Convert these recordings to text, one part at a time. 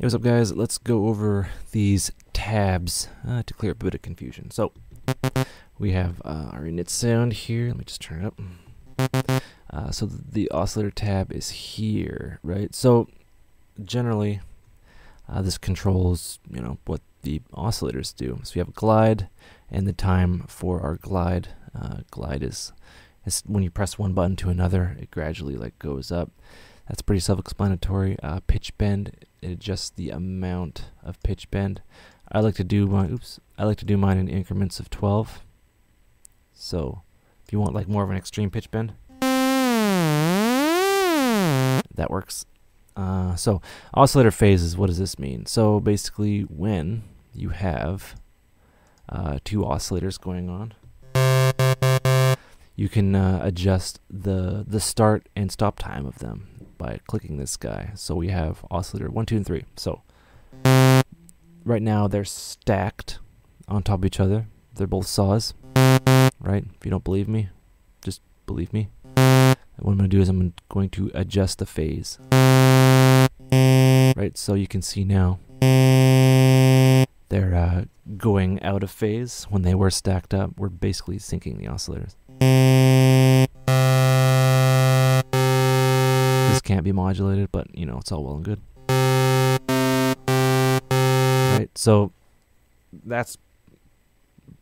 Hey, what's up guys? Let's go over these tabs uh, to clear up a bit of confusion. So we have uh, our init sound here. Let me just turn it up. Uh, so the oscillator tab is here, right? So generally, uh, this controls you know what the oscillators do. So we have a glide and the time for our glide. Uh, glide is, is when you press one button to another, it gradually like goes up. That's pretty self-explanatory. Uh, pitch bend, it adjusts the amount of pitch bend. I like to do my oops. I like to do mine in increments of 12. So, if you want like more of an extreme pitch bend, that works. Uh, so, oscillator phases. What does this mean? So basically, when you have uh, two oscillators going on, you can uh, adjust the the start and stop time of them by clicking this guy. So we have oscillator 1, 2, and 3. So right now they're stacked on top of each other. They're both saws, right? If you don't believe me, just believe me. what I'm going to do is I'm going to adjust the phase. Right, so you can see now they're uh, going out of phase. When they were stacked up, we're basically syncing the oscillators. Can't be modulated, but you know, it's all well and good. Right, so that's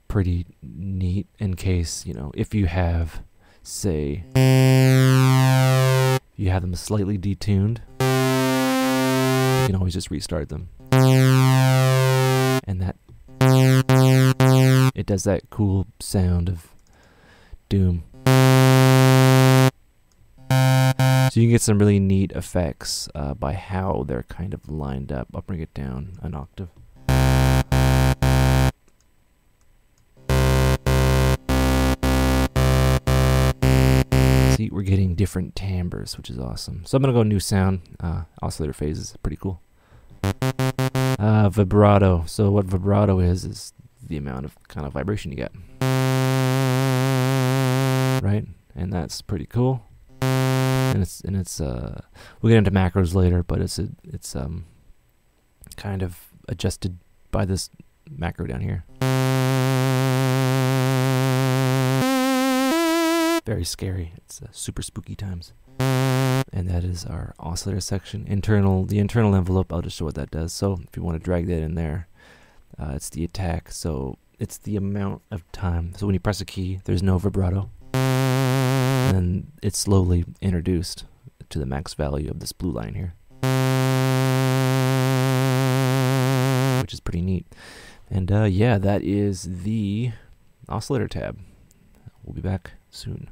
pretty neat in case, you know, if you have, say, you have them slightly detuned, you can always just restart them. And that, it does that cool sound of doom. So you can get some really neat effects uh, by how they're kind of lined up. I'll bring it down an octave. See, we're getting different timbres, which is awesome. So I'm going to go new sound. Uh, oscillator phases, pretty cool. Uh, vibrato. So what vibrato is, is the amount of kind of vibration you get. Right? And that's pretty cool and it's and it's uh we'll get into macros later, but it's a, it's um kind of adjusted by this macro down here. Very scary. It's uh, super spooky times. And that is our oscillator section. Internal, the internal envelope. I'll just show what that does. So if you want to drag that in there, uh, it's the attack. So it's the amount of time. So when you press a key, there's no vibrato and then it's slowly introduced to the max value of this blue line here. Which is pretty neat. And uh, yeah, that is the oscillator tab. We'll be back soon.